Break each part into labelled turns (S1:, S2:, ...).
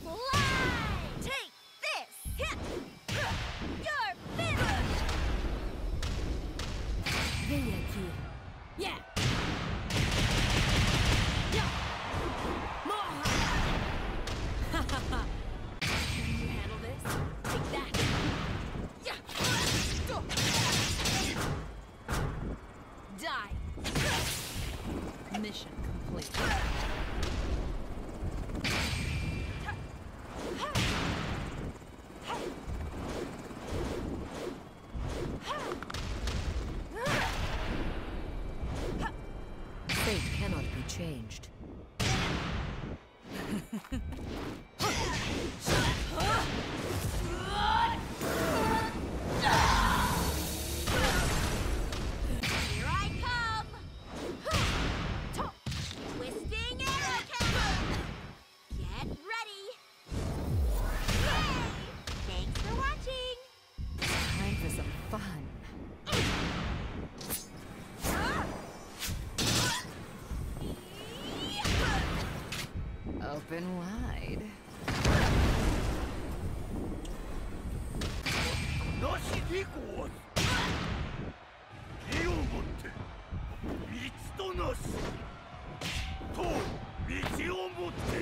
S1: full Open wide.
S2: なしにごわす義をもって道となしと道をもって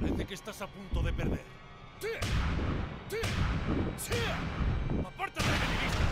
S3: Parece que estás a punto de perder. ¡Apártate de mi vista!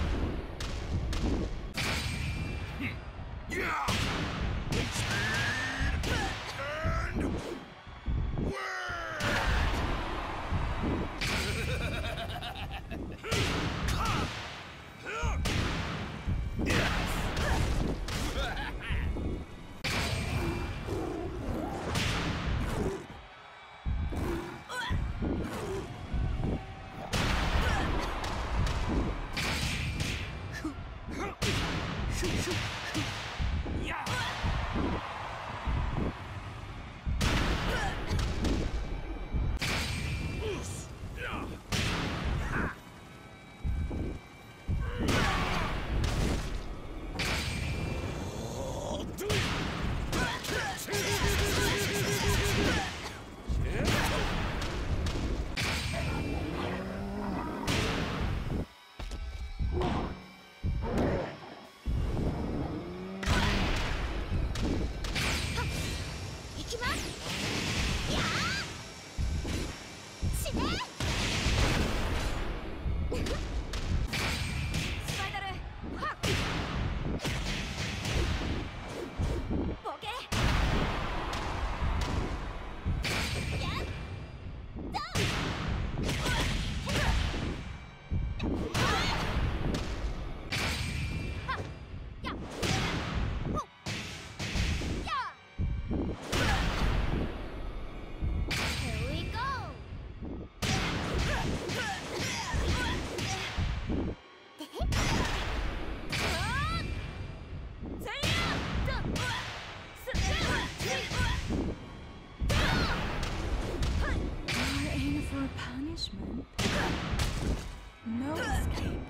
S4: No escape.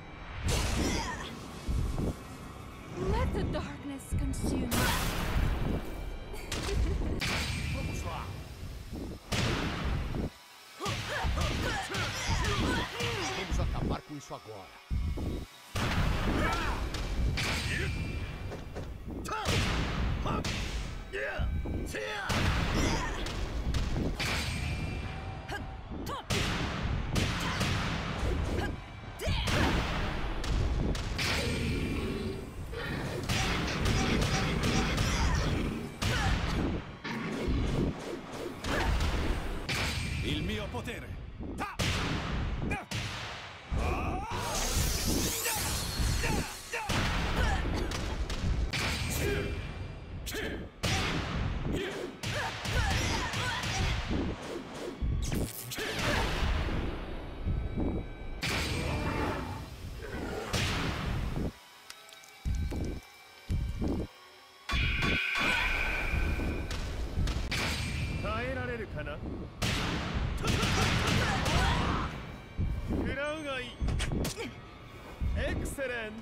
S4: Let the darkness consume.
S5: Vamos
S2: acabar com isso agora.
S6: Il
S2: Come